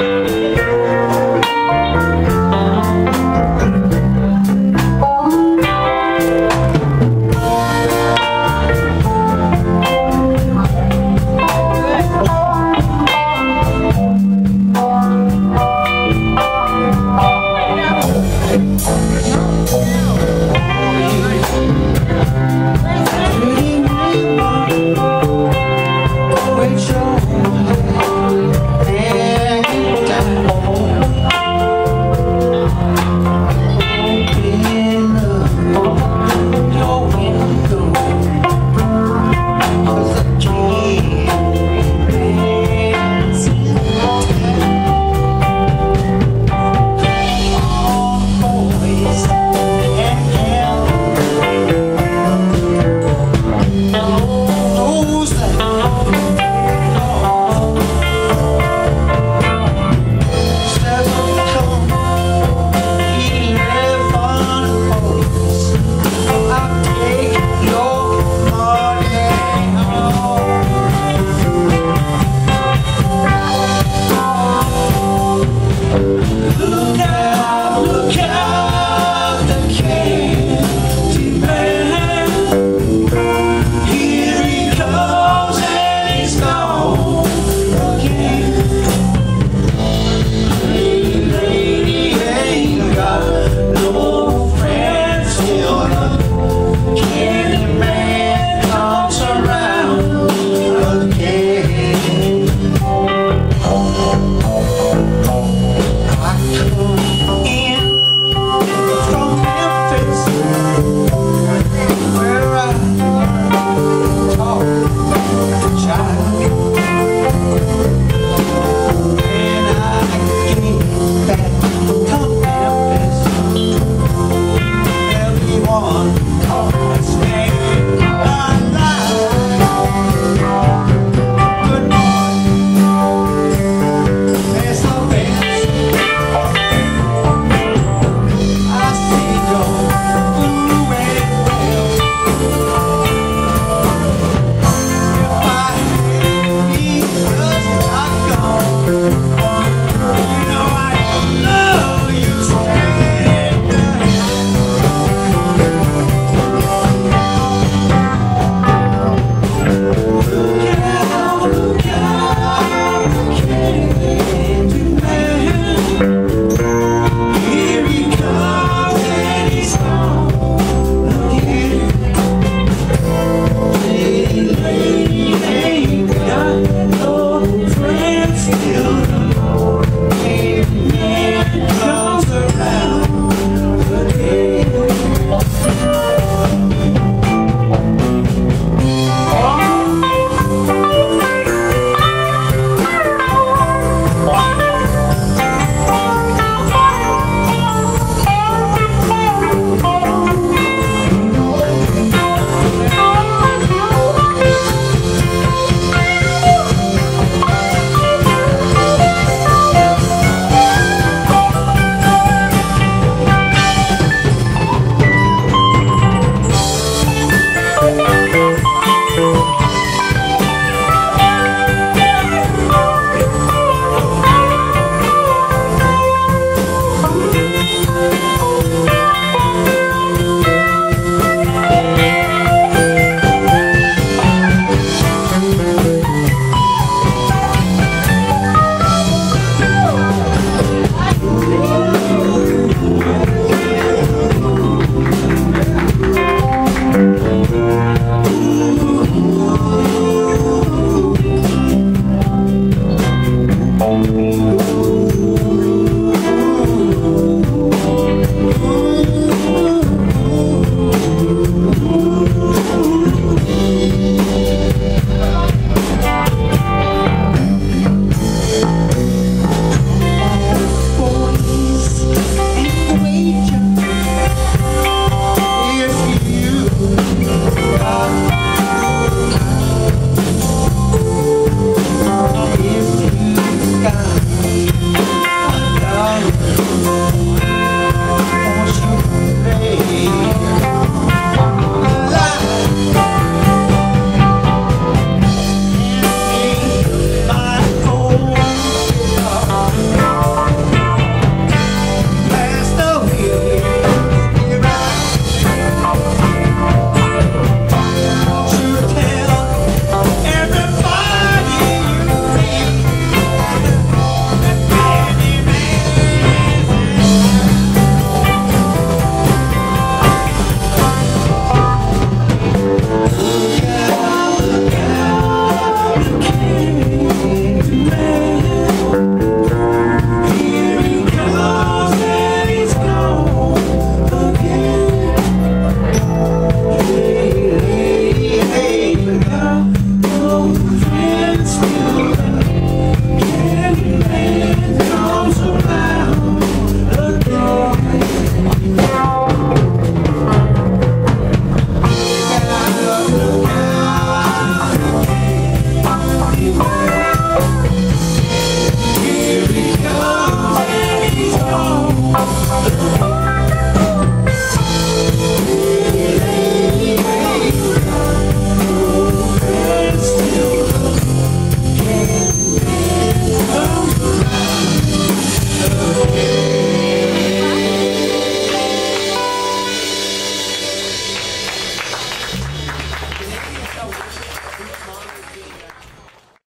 Ooh.